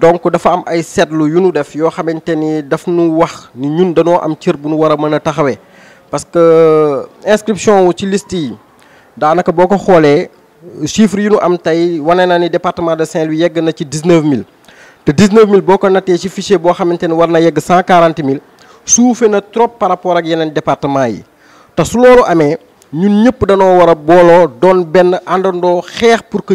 donc dafa am ay seetlu yu nu def yoo xamante ni daf nu wax ni ñun am parce que inscription wu ci liste yi daanaka boo ko chiffre yu département de Saint-Louis yegg na ci 19000 te 19000 boo ko nattee ci fichier boo na yegg 140000 suufe na trop par rapport ak yeneen département yi. Te su loolu ñun ñëpp pour que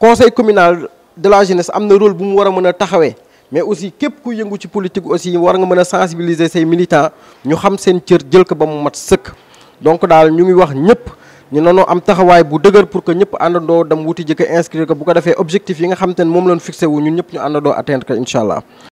conseil communal de la jeunesse am na rôle bu mu mais aussi képp ku yëngu ci politique aussi war nga sensibiliser say militants ñu xam seen cër jël ko ba mu mat sëkk donc daal ñu ngi wax ñëpp. ñu pour que ñëpp àndandoo dem wuti inscrire ko bu ko defee objectif yi nga xam fixé wu ñun ñëpp ñu atteindre ko.